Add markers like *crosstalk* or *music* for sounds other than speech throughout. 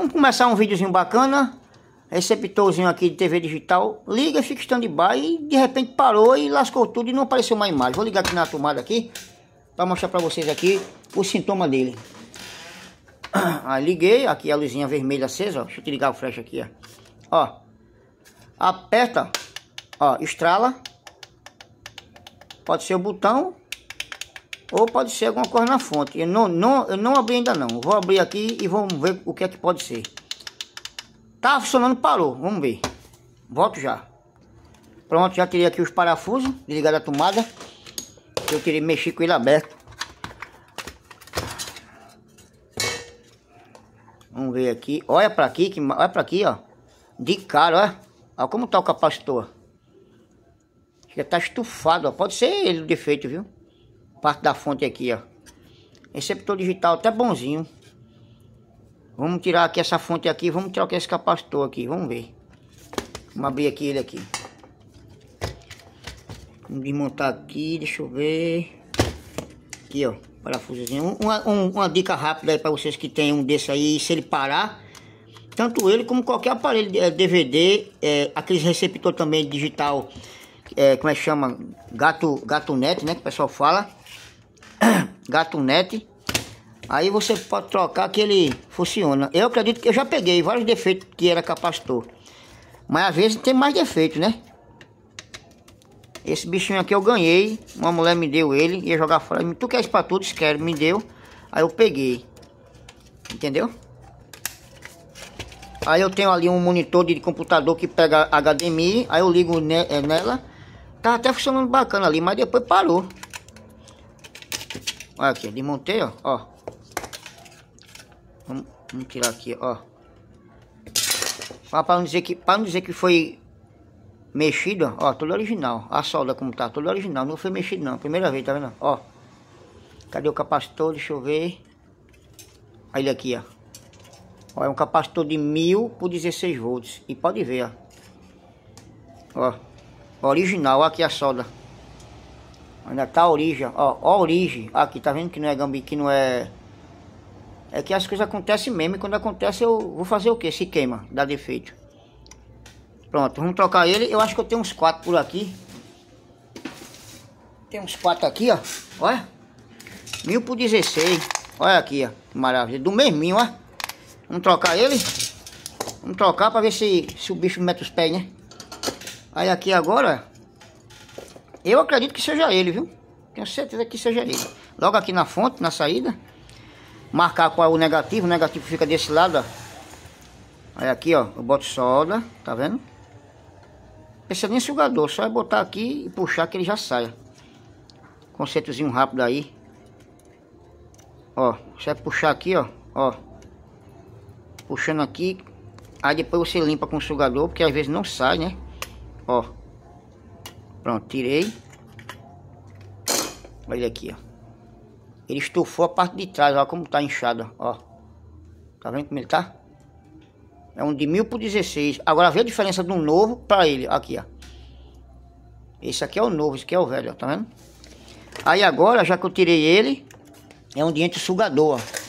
Vamos começar um videozinho bacana. Receptorzinho aqui de TV digital. Liga, fica stand-by e de repente parou e lascou tudo e não apareceu uma imagem. Vou ligar aqui na tomada aqui. Para mostrar para vocês aqui o sintoma dele. Aí liguei, aqui a luzinha vermelha acesa, ó. Deixa eu te ligar o flash aqui, ó. Ó. Aperta, ó, estrala. Pode ser o botão ou pode ser alguma coisa na fonte. Eu não, não, eu não abri ainda não. Vou abrir aqui e vamos ver o que é que pode ser. Tá funcionando, parou. Vamos ver. Volto já. Pronto, já tirei aqui os parafusos. Desligado a tomada. Eu tirei, mexi com ele aberto. Vamos ver aqui. Olha pra aqui, que, olha pra aqui, ó. De cara, olha. Olha como tá o capacitor. Já tá estufado, ó. Pode ser ele o defeito, viu? Parte da fonte aqui, ó. Receptor digital até bonzinho. Vamos tirar aqui essa fonte aqui. Vamos trocar esse capacitor aqui. Vamos ver. Vamos abrir aqui ele aqui. Vamos desmontar aqui. Deixa eu ver. Aqui, ó. Parafusozinho. Uma, uma dica rápida aí para vocês que tem um desse aí. Se ele parar, tanto ele como qualquer aparelho DVD, é, é, aqueles receptor também digital, é, como é que chama? Gato, gato net, né? Que o pessoal fala. *coughs* Gato net. Aí você pode trocar que ele funciona. Eu acredito que eu já peguei vários defeitos que era capacitor. Mas às vezes tem mais defeito, né? Esse bichinho aqui eu ganhei. Uma mulher me deu ele. Ia jogar fora. Tu quer isso pra tudo? Se quer, me deu. Aí eu peguei. Entendeu? Aí eu tenho ali um monitor de computador que pega HDMI. Aí eu ligo ne nela. Tá até funcionando bacana ali, mas depois parou. Olha aqui, desmontei, ó. ó. Vamos, vamos, tirar aqui, ó. Para não dizer que, para não dizer que foi mexido, ó, tudo original. A solda como tá, tudo original. Não foi mexido não, primeira vez, tá vendo? Ó. Cadê o capacitor? Deixa eu ver. Aí ele aqui, ó. ó. É um capacitor de 1000 por 16 volts. E pode ver, ó. Ó. Original, aqui a solda. Ainda tá a origem, ó, a origem. Aqui, tá vendo que não é gambi, que não é... É que as coisas acontecem mesmo e quando acontece eu vou fazer o que? Se queima, dá defeito. Pronto, vamos trocar ele. Eu acho que eu tenho uns quatro por aqui. Tem uns quatro aqui, ó. Olha. Mil por 16. Olha aqui, ó. Maravilha. Do mesminho, ó. Vamos trocar ele. Vamos trocar pra ver se, se o bicho mete os pés, né? Aí aqui agora, eu acredito que seja ele, viu? Tenho certeza que seja ele. Logo aqui na fonte, na saída. Marcar qual é o negativo. O negativo fica desse lado, ó. Aí aqui, ó. Eu boto solda. Tá vendo? Esse é nem sugador. Só é botar aqui e puxar que ele já saia. Conceitozinho rápido aí. Ó. Você vai puxar aqui, ó. Ó. Puxando aqui. Aí depois você limpa com o sugador. Porque às vezes não sai, né? Ó. Pronto, tirei. Olha aqui, ó. Ele estufou a parte de trás, ó, como tá inchado, ó. Tá vendo como ele tá? É um de mil por 16. Agora vê a diferença do novo para ele, aqui, ó. Esse aqui é o novo, esse aqui é o velho, ó, tá vendo? Aí agora, já que eu tirei ele, é um diente sugador, ó.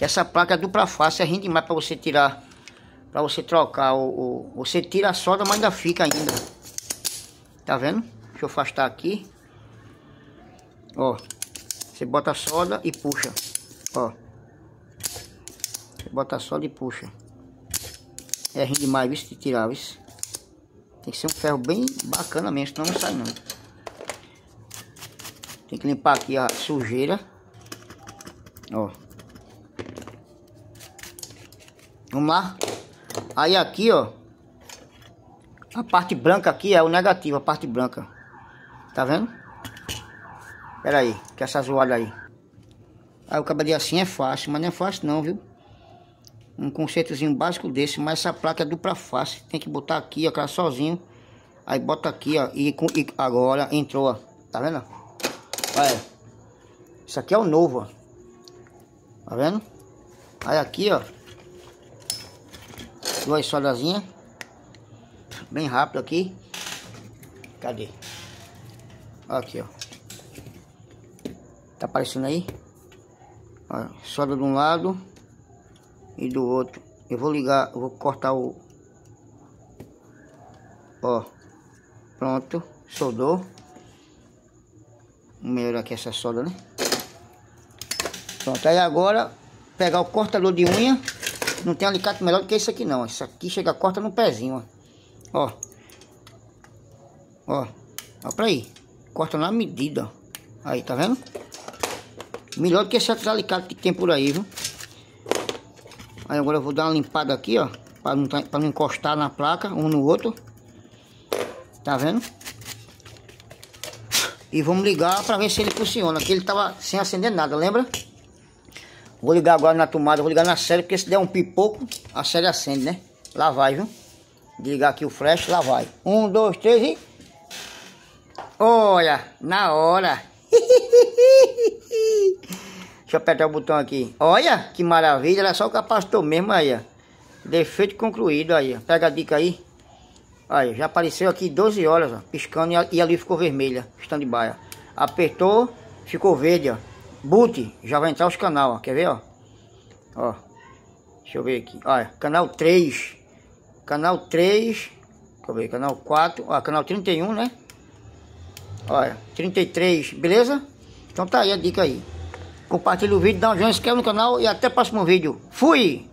Essa placa é dupla face, é ruim demais para você tirar, para você trocar o, o, Você tira a solda, mas ainda fica ainda. Tá vendo? Deixa eu afastar aqui. Ó. Você bota a solda e puxa. Ó. Você bota a solda e puxa. É ruim demais, viu? Se tirar, viu? Tem que ser um ferro bem bacana mesmo, senão não sai não. Tem que limpar aqui a sujeira. Ó. Vamos lá. Aí aqui, ó. A parte branca aqui é o negativo, a parte branca. Tá vendo? Pera aí, que essa zoada aí. Aí o cabelo assim é fácil, mas não é fácil não, viu? Um conceitozinho básico desse, mas essa placa é dupla face. Tem que botar aqui, ó, cara, sozinho. Aí bota aqui, ó, e, e agora entrou, ó. Tá vendo? Olha. Isso aqui é o novo, ó. Tá vendo? Aí aqui, ó. Duas soldazinhas. Bem rápido aqui. Cadê? Aqui, ó. Tá aparecendo aí? Ó, solda de um lado. e do outro. Eu vou ligar, eu vou cortar o... Ó, pronto, soldou. Melhorar aqui essa solda, né? Pronto, aí agora pegar o cortador de unha. Não tem alicate melhor do que esse aqui não. Esse aqui chega, corta no pezinho, ó. Ó. Ó. Ó pra aí. Corta na medida, ó. Aí, tá vendo? Melhor do que esses alicates que tem por aí, viu? Aí agora eu vou dar uma limpada aqui, ó. Pra não, tá, pra não encostar na placa, um no outro. Tá vendo? E vamos ligar pra ver se ele funciona. Aqui ele tava sem acender nada, lembra? Vou ligar agora na tomada, vou ligar na série, porque se der um pipoco, a série acende, né? Lá vai, viu? Ligar aqui o flash, lá vai. Um, dois, três e... Olha, na hora. *laughs* Deixa eu apertar o botão aqui. Olha, que maravilha. Era só o capacitor mesmo aí, ó. Defeito concluído aí, ó. Pega a dica aí. Aí, já apareceu aqui 12 horas, ó. Piscando e ali ficou vermelha. Stand-by, Apertou, ficou verde, ó. Boot, já vai entrar os canal, ó. Quer ver, ó? Ó. Deixa eu ver aqui. Olha, canal 3. Canal 3. Deixa eu ver, canal 4. Ó, canal 31, né? Olha, 33, beleza? Então tá aí a dica aí. Compartilha o vídeo, dá um joinha, se inscreve no canal e até o próximo vídeo. Fui!